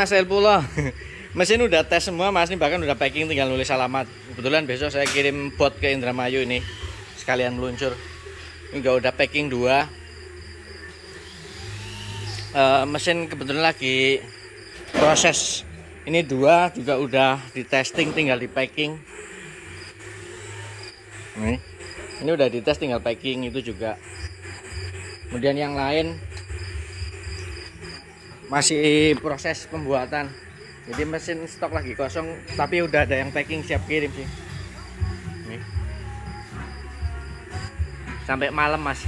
Mas Elpulo. Mesin udah tes semua Mas, ini bahkan udah packing tinggal nulis alamat. Kebetulan besok saya kirim bot ke Indramayu ini sekalian meluncur. Ini juga udah packing dua. Uh, mesin kebetulan lagi proses. Ini dua juga udah di testing tinggal di packing. Nih. Ini udah dites tinggal packing itu juga. Kemudian yang lain masih proses pembuatan. Jadi mesin stok lagi kosong tapi udah ada yang packing siap kirim sih. Nih. sampai malam mas